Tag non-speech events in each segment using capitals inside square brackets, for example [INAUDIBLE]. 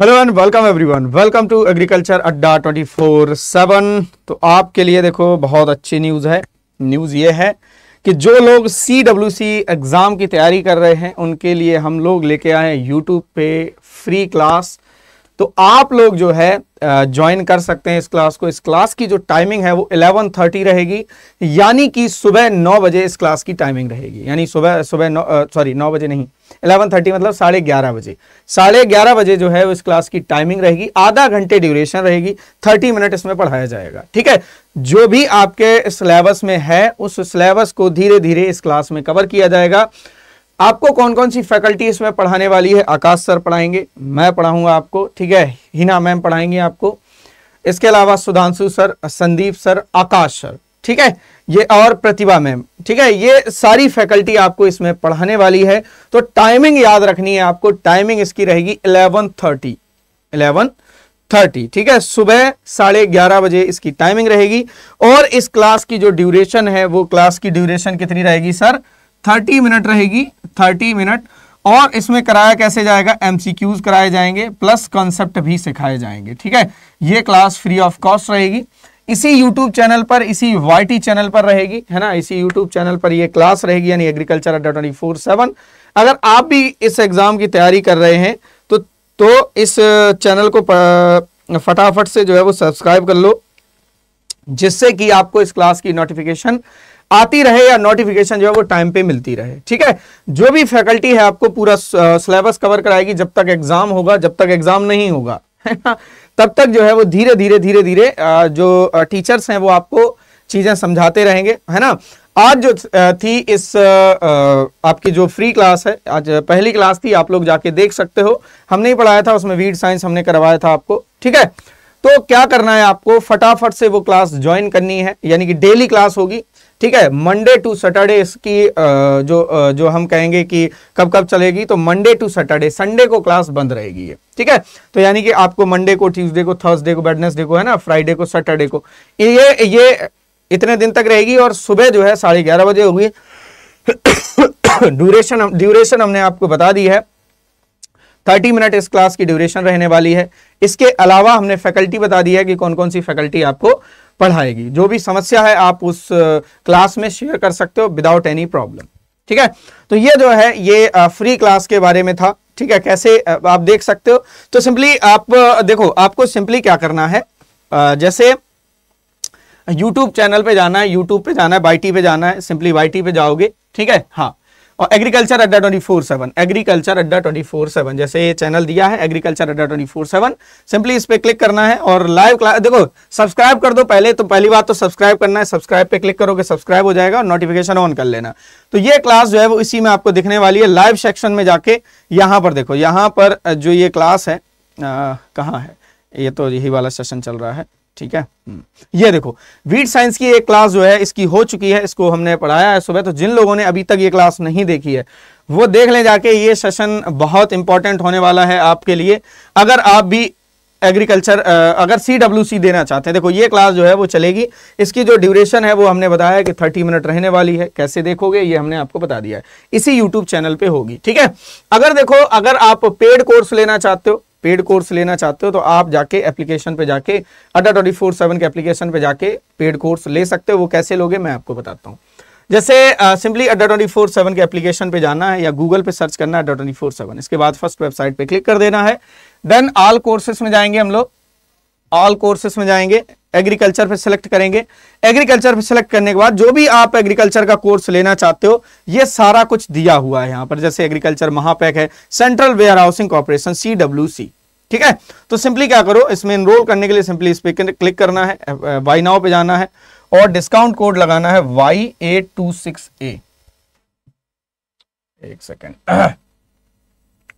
Hello and welcome everyone. Welcome to agriculture Adda 24/7 तो आपके लिए देखो, बहुत अच्छी न्यूज़ है। न्यूज़ ये है कि जो लोग सी डब्ल्यू सी एग्ज़ाम की तैयारी कर रहे हैं, उनके लिए हम लोग लेके आए हैं यूट्यूब पे फ्री क्लास। तो आप लोग जो है ज्वाइन कर सकते हैं इस क्लास को। इस क्लास की जो टाइमिंग है वो 11:30 रहेगी, यानी कि सुबह 9 बजे इस क्लास की टाइमिंग रहेगी। यानी सुबह सुबह सॉरी 9 बजे नहीं 11:30 मतलब साढ़े ग्यारह बजे। साढ़े ग्यारह बजे जो है इस क्लास की टाइमिंग रहेगी, आधा घंटे ड्यूरेशन रहेगी 30 मिनट इसमें पढ़ाया जाएगा। ठीक है? जो भी आपके सिलेबस में है, उस सिलेबस को धीरे धीरे इस क्लास में कवर किया जाएगा। आपको कौन कौन सी फैकल्टी इसमें पढ़ाने वाली है? आकाश सर पढ़ाएँगे, मैं पढ़ाऊँगा आपको, ठीक है? हिना मैम पढ़ाएँगे आपको। इसके अलावा Sudhanshu sir, Sandeep sir, Aakash sir, ठीक है? ये और प्रतिभा मैम, ठीक है? ये सारी फैकल्टी आपको इसमें पढ़ाने वाली है। तो टाइमिंग याद रखनी है आपको, टाइमिंग इसकी रहेगी इलेवन थर्टी इलेवन थर्टी, ठीक है? सुबह साढ़े ग्यारह बजे इसकी टाइमिंग रहेगी। और इस क्लास की जो ड्यूरेशन है, वो क्लास की ड्यूरेशन कितनी रहेगी, सर? थर्टी मिनट रहेगी, थर्टी मिनट। और इसमें कराया कैसे जाएगा? एमसीक्यूज कराए जाएँगे प्लस कॉन्सेप्ट भी सिखाए जाएँगे, ठीक है? ये क्लास फ्री ऑफ़ कॉस्ट रहेगी। इसी YouTube चैनल पर, इसी वाई चैनल पर रहेगी, है ना? इसी YouTube चैनल पर ये क्लास रहेगी, यानी agriculture Adda twenty four seven अगर आप भी इस एग्ज़ाम की तैयारी कर रहे हैं तो तो इस चैनल को फटाफट से जो है वो सब्सक्राइब कर लो, जिससे कि आपको इस क्लास की नोटिफिकेशन आती रहे या नोटिफिकेशन जो है वो टाइम पे मिलती रहे, ठीक है? जो भी फैकल्टी है आपको पूरा सिलेबस कवर कराएगी जब तक एग्ज़ाम होगा, जब तक एग्ज़ाम नहीं होगा, [LAUGHS] है ना? तब तक जो है वो धीरे धीरे धीरे धीरे जो टीचर्स हैं वो आपको चीज़ें समझाते रहेंगे, है ना? आज जो थी इस आपकी जो फ्री क्लास है, आज पहली क्लास थी, आप लोग जाके देख सकते हो। हमने ही पढ़ाया था, उसमें वीड साइंस हमने करवाया था आपको, ठीक है? तो क्या करना है आपको? फटाफट से वो क्लास ज्वाइन करनी है, यानी कि डेली क्लास होगी। ठीक है मंडे टू सैटरडे इसकी जो जो हम कहेंगे कि कब कब चलेगी तो मंडे टू सैटरडे संडे को क्लास बंद रहेगी ये, ठीक है? तो यानी कि आपको मंडे को ट्यूसडे को थर्सडे को वेडनेसडे को, है ना फ्राइडे को सैटरडे को, ये ये इतने दिन तक रहेगी और सुबह जो है साढ़े ग्यारह बजे होगी। [COUGHS] ड्यूरेशन ड्यूरेशन हमने आपको बता दी है। थर्टी मिनट इस क्लास की ड्यूरेशन रहने वाली है। इसके अलावा हमने फैकल्टी बता दी है कि कौन कौन सी फैकल्टी आपको पढ़ाएगी। जो भी समस्या है, आप उस क्लास में शेयर कर सकते हो विदाउट एनी प्रॉब्लम ठीक है? तो ये जो है, ये फ्री क्लास के बारे में था। ठीक है? कैसे आप देख सकते हो। तो सिंपली आप देखो, आपको सिंपली क्या करना है? जैसे यूट्यूब चैनल पे जाना है यूट्यूब पे जाना है बाईटी पे जाना है सिंपली बाईटी पे जाओगे। ठीक है? हाँ। और agriculture Adda twenty four seven agriculture Adda twenty four seven जैसे ये चैनल दिया है agriculture Adda twenty four seven simply इस पर क्लिक करना है और लाइव क्लास देखो सब्सक्राइब कर दो पहले तो पहली बात तो सब्सक्राइब करना है सब्सक्राइब पे क्लिक करोगे सब्सक्राइब हो जाएगा और नोटिफिकेशन ऑन कर लेना। तो ये क्लास जो है वो इसी में आपको दिखने वाली है लाइव सेक्शन में जाके यहाँ पर देखो, यहाँ पर जो ये क्लास है कहाँ है? ये तो यही वाला सेशन चल रहा है। ठीक है। ये देखो वीट साइंस की एक क्लास जो है, इसकी हो चुकी है, इसको हमने पढ़ाया है सुबह तो जिन लोगों ने अभी तक ये क्लास नहीं देखी है, वो देख लें जाके ये सेशन बहुत इंपॉर्टेंट होने वाला है आपके लिए। अगर आप भी एग्रीकल्चर अगर सी डब्ल्यू सी देना चाहते हैं, देखो ये क्लास जो है वो चलेगी। इसकी जो ड्यूरेशन है वो हमने बताया कि थर्टी मिनट रहने वाली है। कैसे देखोगे, ये हमने आपको बता दिया है। इसी यूट्यूब चैनल पे होगी, ठीक है? अगर देखो, अगर आप पेड कोर्स लेना चाहते हो पेड कोर्स लेना चाहते हो तो आप जाके एप्लीकेशन पे जाके अड्डा ट्वेंटी फोर सेवन के एप्लीकेशन पे जाके पेड कोर्स ले सकते हो। वो कैसे लोगे, मैं आपको बताता हूँ। जैसे simply Adda twenty four seven के एप्लीकेशन पे जाना है, या गूगल पे सर्च करना है अड्डा ट्वेंटी फोर सेवन इसके बाद फ़र्स्ट वेबसाइट पे क्लिक कर देना है। देन ऑल कोर्सेस में जाएँगे हम लोग। ऑल कोर्सेस में जाएँगे। एग्रीकल्चर पे सिलेक्ट करेंगे। एग्रीकल्चर पे सिलेक्ट करने के बाद जो भी आप एग्रीकल्चर का कोर्स लेना चाहते हो, ये सारा कुछ दिया हुआ है यहाँ पर। जैसे एग्रीकल्चर महापैक है सेंट्रल वेयर हाउसिंग कॉर्पोरेशन सी ठीक है? तो सिंपली क्या करो, इसमें इनरोल करने के लिए सिंपली इस पर क्लिक करना है वाई नाउ पे जाना है और डिस्काउंट कोड लगाना है Y eight two six A एक second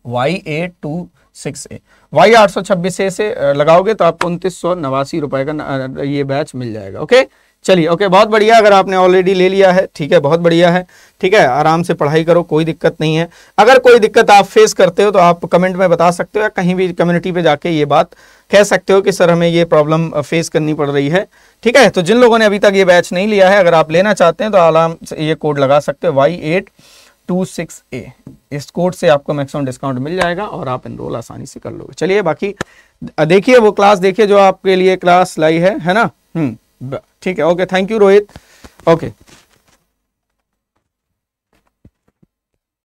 Y eight two six A Y आठ सौ छब्बीस ए से लगाओगे तो आपको उनतीस सौ नवासी रुपए का ये बैच मिल जाएगा, ओके? चलिए, ओके, बहुत बढ़िया, अगर आपने ऑलरेडी ले लिया है, ठीक है, बहुत बढ़िया है, ठीक है, आराम से पढ़ाई करो, कोई दिक्कत नहीं है। अगर कोई दिक्कत आप फेस करते हो तो आप कमेंट में बता सकते हो या कहीं भी कम्युनिटी पे जाके ये बात कह सकते हो कि, सर, हमें ये प्रॉब्लम फेस करनी पड़ रही है। ठीक है तो जिन लोगों ने अभी तक ये बैच नहीं लिया है, अगर आप लेना चाहते हैं तो आराम से ये कोड लगा सकते हो Y eight two six A इस कोड से आपको मैक्सिमम डिस्काउंट मिल जाएगा और आप इनरोल आसानी से कर लोगे। चलिए बाकी देखिए वो क्लास देखिए जो आपके लिए क्लास लाई है है ना? हम्म ठीक है okay thank you Rohit. Okay